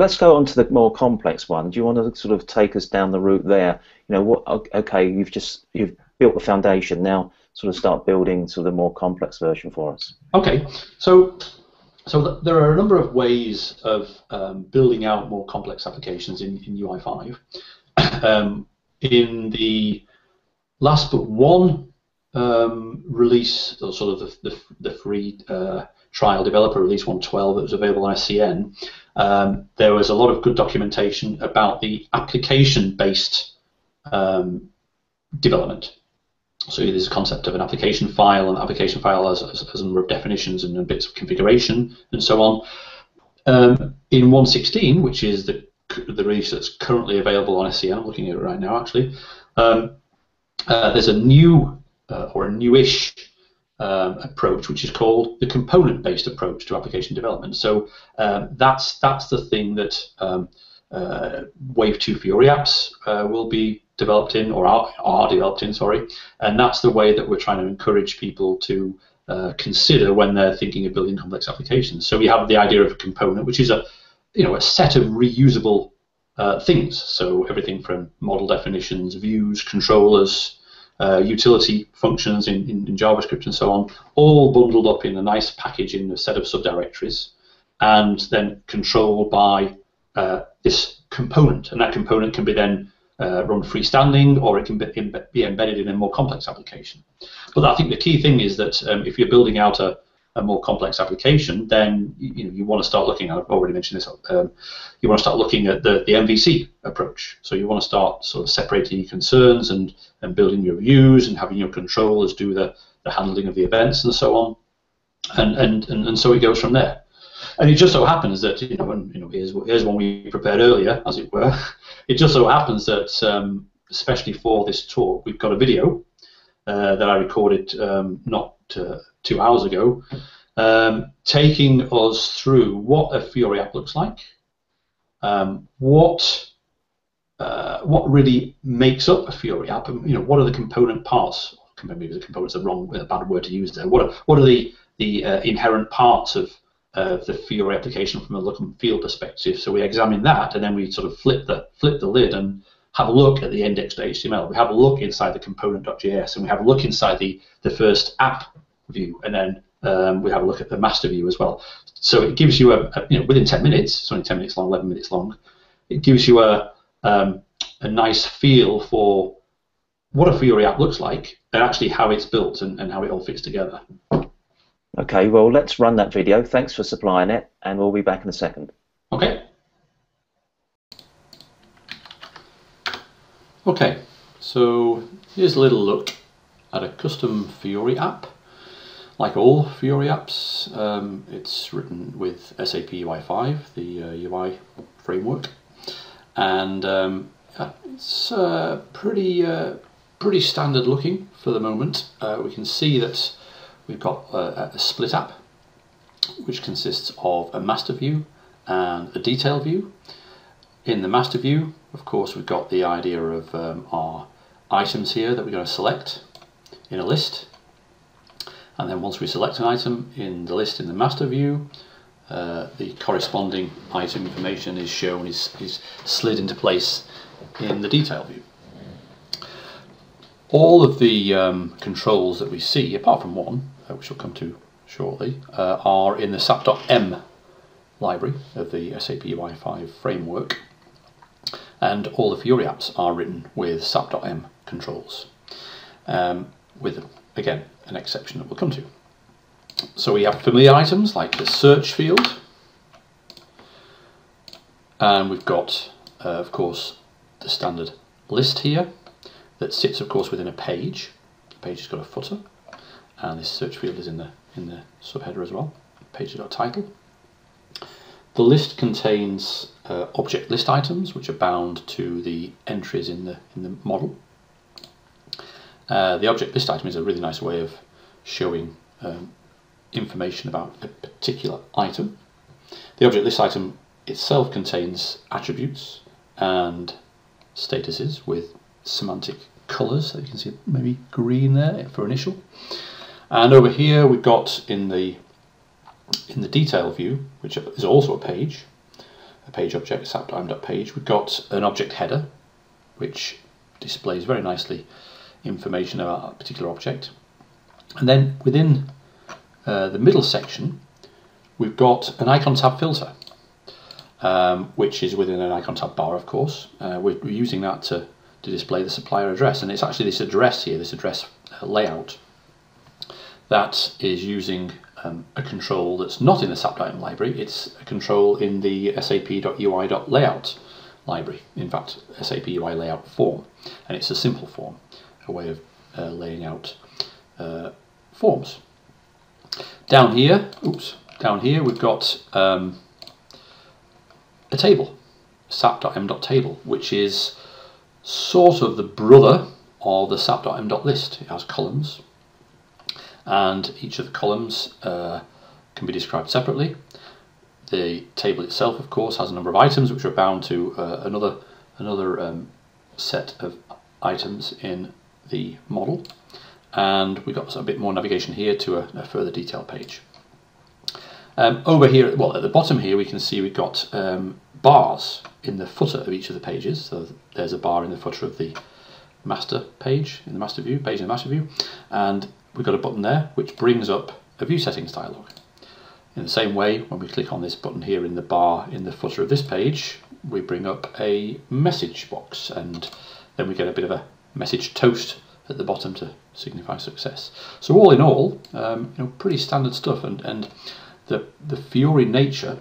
Let's go on to the more complex one. Do you want to sort of take us down the route there? You know, what? Okay, you've just you've built the foundation. Now, sort of start building sort of the more complex version for us. Okay, so so th there are a number of ways of um, building out more complex applications in, in UI5. um, in the last but one um, release, or sort of the, the, the free uh, trial developer release 112 that was available on SCN, um, there was a lot of good documentation about the application-based um, development. So there's a concept of an application file, and application file has, has, has a number of definitions and bits of configuration and so on. Um, in 116, which is the the release that's currently available on SCN, I'm looking at it right now actually, um, uh, there's a new uh, or a newish um, approach, which is called the component-based approach to application development. So um, that's that's the thing that um, uh, Wave 2 Fiori apps uh, will be developed in, or are, are, developed in, sorry, and that's the way that we're trying to encourage people to uh, consider when they're thinking of building complex applications. So we have the idea of a component, which is a you know a set of reusable uh, things. So everything from model definitions, views, controllers, utility functions in, in, in, JavaScript and so on, all bundled up in a nice package in a set of subdirectories, and then controlled by uh, this component. And that component can be then uh, run freestanding, or it can be, be, embedded in a more complex application. But I think the key thing is that um, if you're building out a, a more complex application, then you, know, you want to start looking. I've already mentioned this. Um, you want to start looking at the, the MVC approach. So you want to start sort of separating your concerns and and building your views and having your controllers do the, the handling of the events and so on. And, and, and, and so it goes from there. And it just so happens that you know, and, you know, here's here's one we prepared earlier, as it were. It just so happens that, um, especially for this talk, we've got a video uh, that I recorded um, not uh, two hours ago, um, taking us through what a Fiori app looks like, um, what uh, what really makes up a Fiori app, and you know what are the component parts? Maybe the components are wrong, a bad word to use there. What are, what are the the uh, inherent parts of uh, the Fiori application from a look and feel perspective? So we examine that, and then we sort of flip the flip the lid and have a look at the index.html. We have a look inside the component.js, and we have a look inside the the first app view, and then um, we have a look at the master view as well. So it gives you a, a, you know within 10 minutes, it's only 10 minutes long, 11 minutes long. It gives you a um, a nice feel for what a Fiori app looks like and actually how it's built and, and how it all fits together. Okay, well, let's run that video. Thanks for supplying it, and we'll be back in a second. Okay. Okay, so here's a little look at a custom Fiori app. Like all Fiori apps, um, it's written with SAP UI5, the uh, UI framework and um, it's uh, pretty uh, pretty standard looking for the moment. Uh, we can see that we've got a, a, split app which consists of a master view and a detail view. In the master view, of course, we've got the idea of um, our items here that we're going to select in a list. And then once we select an item in the list in the master view, uh, the corresponding item information is shown, is, is slid into place in the detail view. All of the um, controls that we see, apart from one, uh, which we'll come to shortly, uh, are in the SAP.m library of the SAP UI5 framework, and all the Fiori apps are written with SAP.m controls, um, with, again, an exception that we'll come to. So we have familiar items like the search field, and we've got, uh, of course, the standard list here that sits, of course, within a page. The page has got a footer, and this search field is in the in the subheader as well. Page got a title. The list contains uh, object list items, which are bound to the entries in the in the model. Uh, the object list item is a really nice way of showing um, information about a particular item. The object list item itself contains attributes and statuses with semantic colours. So you can see maybe green there for initial. And over here we've got in the in the detail view, which is also a page, a page object, sap.m.page. We've got an object header, which displays very nicely information about a particular object. And then within uh, the middle section, we've got an icon tab filter, um, which is within an icon tab bar, of course. Uh, we're, using that to, to display the supplier address, and it's actually this address here, this address uh, layout, that is using um, a control that's not in the SAP.m library, it's a control in the sap.ui.layout library, in fact, SAP UI layout form, and it's a simple form, a way of uh, laying out uh, forms. Down here, oops, down here we've got um, a table, sap.m.table, which is sort of the brother of the sap.m.list. It has columns, and each of the columns uh, can be described separately. The table itself, of course, has a number of items which are bound to uh, another another um, set of items in the model, and we've got a bit more navigation here to a, a further detail page. Um, over here, well, at the bottom here, we can see we've got um, bars in the footer of each of the pages. So there's a bar in the footer of the master page, in the master view, page in the master view, and we've got a button there which brings up a view settings dialog. In the same way, when we click on this button here in the bar in the footer of this page, we bring up a message box and then we get a bit of a message toast at the bottom to signify success. So all in all, um, you know, pretty standard stuff and, and the, the Fiori nature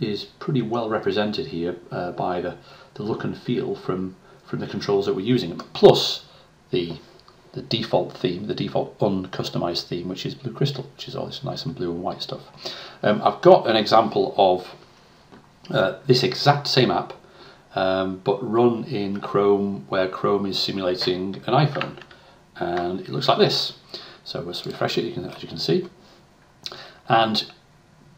is pretty well represented here uh, by the, the look and feel from, from the controls that we're using, plus the the default theme, the default uncustomized theme, which is Blue Crystal, which is all this nice and blue and white stuff. Um, I've got an example of uh, this exact same app, um, but run in Chrome, where Chrome is simulating an iPhone, and it looks like this. So let's refresh it, you can, as you can see, and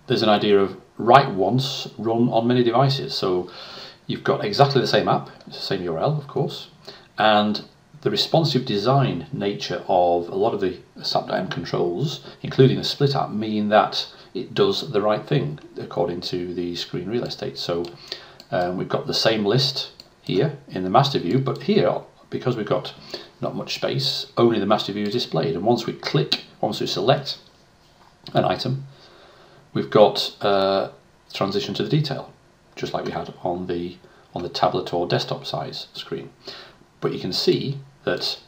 there's an idea of write once, run on many devices. So you've got exactly the same app, it's the same URL, of course, and the responsive design nature of a lot of the SAP.m controls, including the split app, mean that it does the right thing according to the screen real estate. So um, we've got the same list here in the master view, but here, because we've got not much space, only the master view is displayed. And once we click, once we select an item, we've got uh, transition to the detail, just like we had on the on the tablet or desktop size screen. But you can see that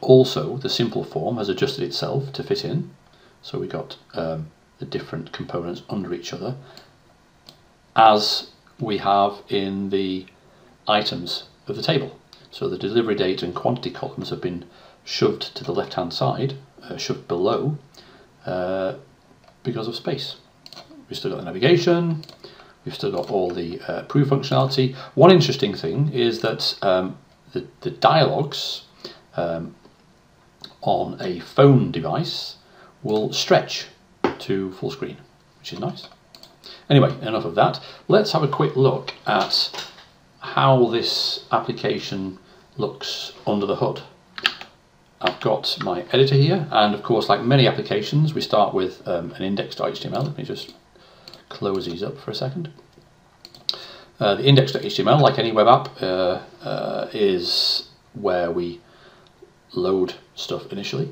also the simple form has adjusted itself to fit in. So we got um, the different components under each other as we have in the items of the table. So the delivery date and quantity columns have been shoved to the left hand side, uh, shoved below, uh, because of space. We've still got the navigation, we've still got all the uh, functionality. One interesting thing is that um, the, the dialogues um, on a phone device will stretch to full screen, which is nice. Anyway, enough of that. Let's have a quick look at how this application looks under the hood. I've got my editor here, and of course, like many applications, we start with um, an index.html. Let me just close these up for a second. Uh, the index.html, like any web app, uh, uh, is where we load stuff initially.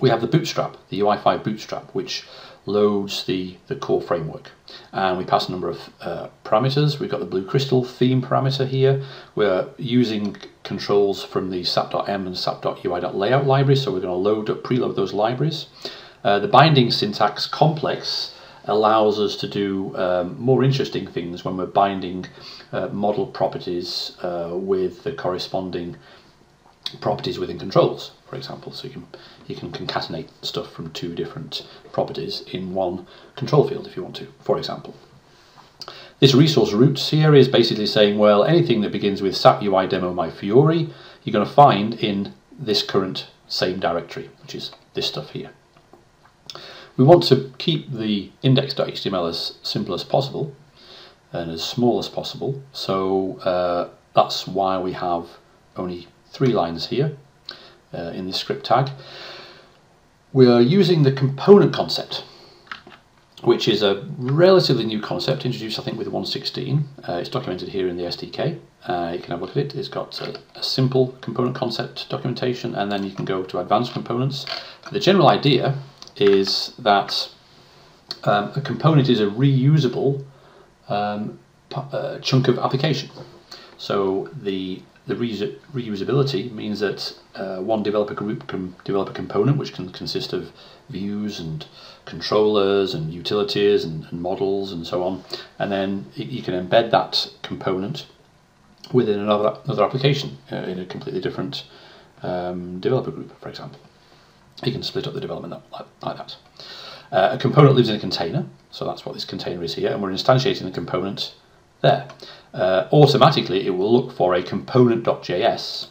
We have the bootstrap, the UI5 bootstrap, which loads the, the core framework. And we pass a number of uh, parameters. We've got the Blue Crystal theme parameter here. We're using controls from the sap.m and sap.ui.layout libraries, so we're going to load up, preload those libraries. Uh, the binding syntax complex allows us to do um, more interesting things when we're binding uh, model properties uh, with the corresponding properties within controls, for example. So you can you can concatenate stuff from two different properties in one control field if you want to, for example. This resource routes here is basically saying, well, anything that begins with SAP UI demo my Fiori, you're going to find in this current same directory, which is this stuff here. We want to keep the index.html as simple as possible and as small as possible. So uh, that's why we have only three lines here uh, in this script tag. We are using the component concept. which is a relatively new concept introduced, I think, with 116. Uh, it's documented here in the SDK. Uh, you can have a look at it. It's got a, a, simple component concept documentation, and then you can go to advanced components. The general idea is that um, a component is a reusable um, uh, chunk of application. So the the reusability means that uh, one developer group can develop a component which can consist of views and controllers and utilities and, and models and so on, and then you can embed that component within another another application uh, in a completely different um, developer group, for example. You can split up the development like, like that. Uh, a component lives in a container, so that's what this container is here, and we're instantiating the component there. Uh, automatically, it will look for a component.js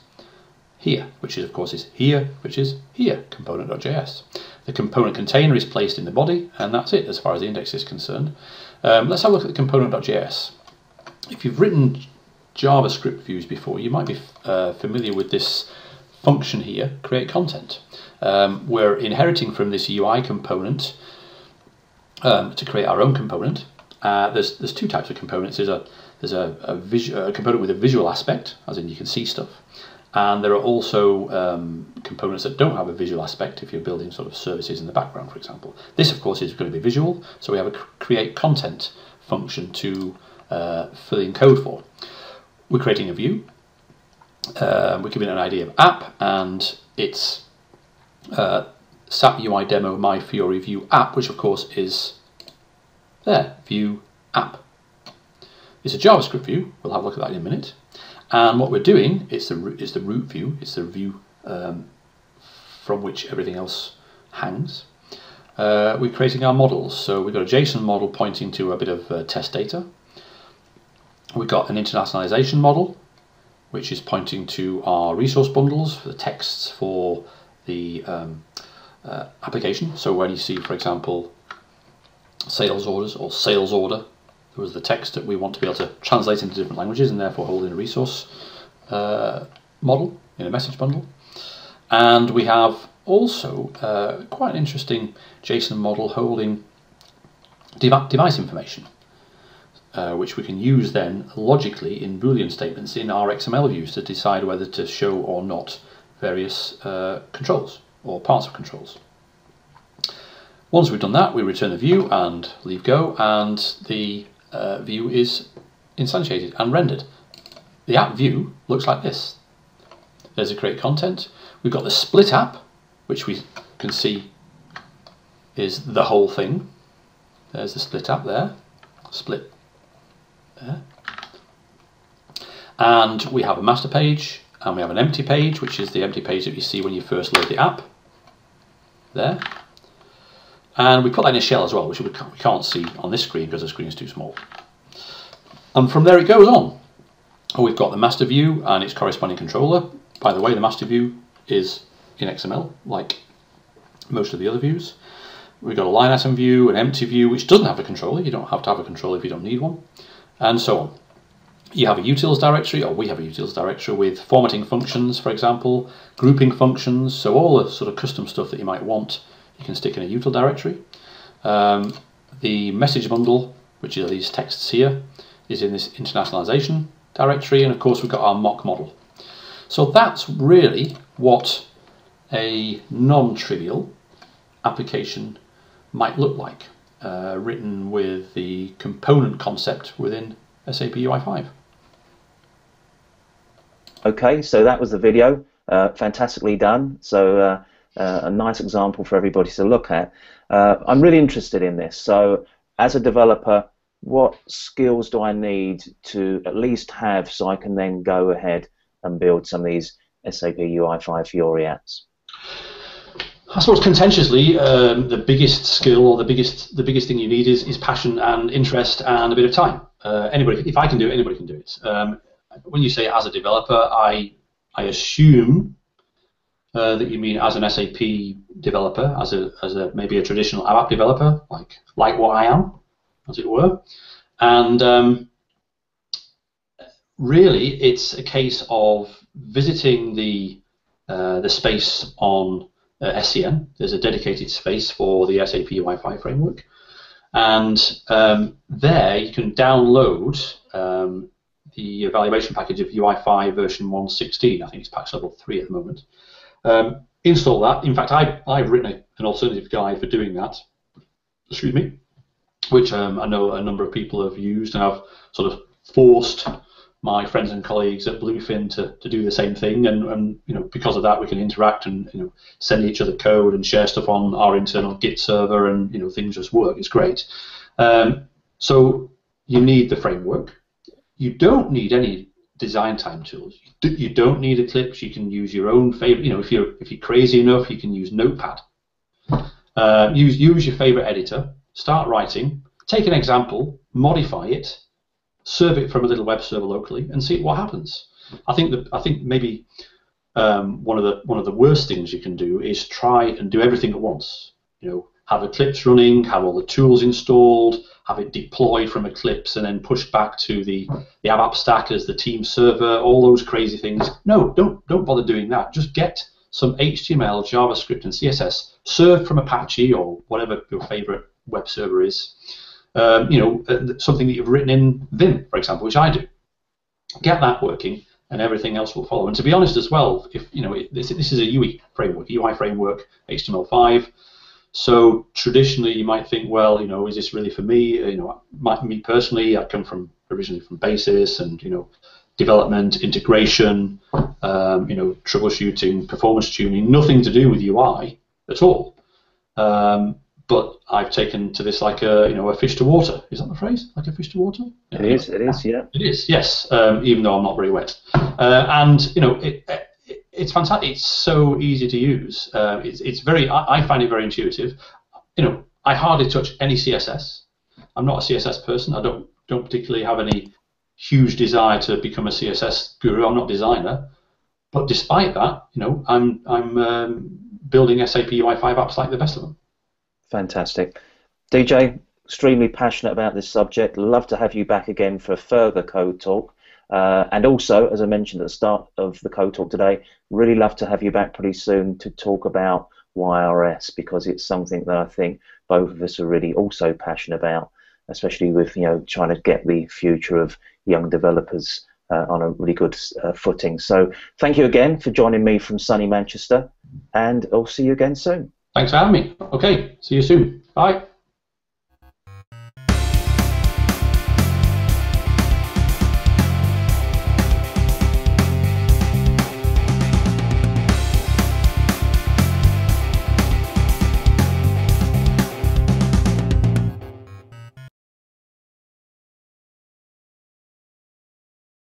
here, which is of course is here, which is here, component.js. The component container is placed in the body, and that's it as far as the index is concerned. Um, let's have a look at the component.js. If you've written JavaScript views before, you might be uh, familiar with this function here, create content. Um, we're inheriting from this UI component um, to create our own component. Uh, there's there's two types of components. There's a there's a, a, a, component with a visual aspect, as in you can see stuff, and there are also um, components that don't have a visual aspect. If you're building sort of services in the background, for example, this of course is going to be visual. So we have a create content function to uh, fill in code for. We're creating a view. Uh, we're giving an ID of app, and it's uh, SAP UI demo my Fiori view app, which of course is there, view app. It's a JavaScript view, we'll have a look at that in a minute. And what we're doing is the, is the root view, it's the view um, from which everything else hangs. Uh, we're creating our models, so we've got a JSON model pointing to a bit of uh, test data. We've got an internationalization model, which is pointing to our resource bundles for the texts for the um, uh, application. So when you see, for example, sales orders or sales order, there was the text that we want to be able to translate into different languages and therefore hold in a resource uh, model in a message bundle. And we have also uh, quite an interesting JSON model holding device information, uh, which we can use then logically in Boolean statements in our XML views to decide whether to show or not various uh, controls or parts of controls. Once we've done that, we return the view and leave go, and the uh, view is instantiated and rendered. The app view looks like this. There's a create content. We've got the split app, which we can see is the whole thing. There's the split app there, split there. And we have a master page, and we have an empty page, which is the empty page that you see when you first load the app. There. And we put that in a shell as well, which we can't see on this screen because the screen is too small. And from there it goes on. Oh, we've got the master view and its corresponding controller. By the way, the master view is in XML, like most of the other views. We've got a line item view, an empty view, which doesn't have a controller. You don't have to have a controller if you don't need one, and so on. You have a utils directory, or we have a utils directory with formatting functions, for example, grouping functions, so all the sort of custom stuff that you might want you can stick in a util directory. Um, the message bundle, which are these texts here, is in this internationalization directory, and of course we've got our mock model. So that's really what a non-trivial application might look like, uh, written with the component concept within SAP UI5. Okay, so that was the video. Uh, fantastically done. So uh, uh, a nice example for everybody to look at. Uh, I'm really interested in this. So, as a developer, what skills do I need to at least have so I can then go ahead and build some of these SAP UI5 Fiori apps? I suppose contentiously, um, the biggest skill or the biggest the biggest thing you need is, is passion and interest and a bit of time. Uh, anybody, if I can do it, anybody can do it. Um, when you say as a developer, I I assume uh, that you mean as an SAP developer, as a as a maybe a traditional app developer, like like what I am, as it were, and um, really it's a case of visiting the uh, the space on uh, SCN. There's a dedicated space for the SAP UI5 framework, And um, there you can download um, the evaluation package of UI5 version 1.16. I think it's patch level 3 at the moment. Um, install that. In fact, I, I've written a, an alternative guide for doing that. Excuse me. Which um, I know a number of people have used, and I've sort of forced my friends and colleagues at Bluefin to, to do the same thing, and, and you know because of that we can interact and you know send each other code and share stuff on our internal Git server, and you know things just work. It's great. Um, so you need the framework. You don't need any design time tools. You don't need Eclipse. You can use your own favorite. You know, if you're if you're crazy enough, you can use Notepad. Uh, use use your favorite editor. Start writing. Take an example, modify it, serve it from a little web server locally, and see what happens. I think that I think maybe um, one of the one of the worst things you can do is try and do everything at once. You know, have Eclipse running, have all the tools installed, have it deployed from Eclipse, and then pushed back to the the ABAP stack as the team server. All those crazy things. No, don't don't bother doing that. Just get some HTML, JavaScript, and CSS served from Apache or whatever your favorite web server is um, you know, uh, something that you've written in Vim, for example, which I do. Get that working, and everything else will follow. And to be honest, as well, if you know, this, this is a UI framework, UI framework, HTML5. So traditionally, you might think, well, you know, is this really for me? You know, my, me personally, I come from originally from Basis, and you know, development, integration, um, you know, troubleshooting, performance tuning, nothing to do with UI at all. Um, but I've taken to this like a you know a fish to water. Is that the phrase? Like a fish to water? Yeah, it is. It is. Yeah. It is. Yes. Um, even though I'm not very wet, uh, and you know it, it's fantastic. It's so easy to use. Uh, it's it's very. I, I, find it very intuitive. You know, I hardly touch any CSS. I'm not a CSS person. I don't don't particularly have any huge desire to become a CSS guru. I'm not a designer. But despite that, you know, I'm I'm um, building SAP UI5 apps like the best of them. Fantastic. DJ, extremely passionate about this subject. Love to have you back again for further code talk. Uh, and also, as I mentioned at the start of the code talk today, really love to have you back pretty soon to talk about YRS because it's something that I think both of us are really also passionate about, especially with you know trying to get the future of young developers uh, on a really good uh, footing. So thank you again for joining me from sunny Manchester, and I'll see you again soon. Thanks for having me. Okay, see you soon. Bye.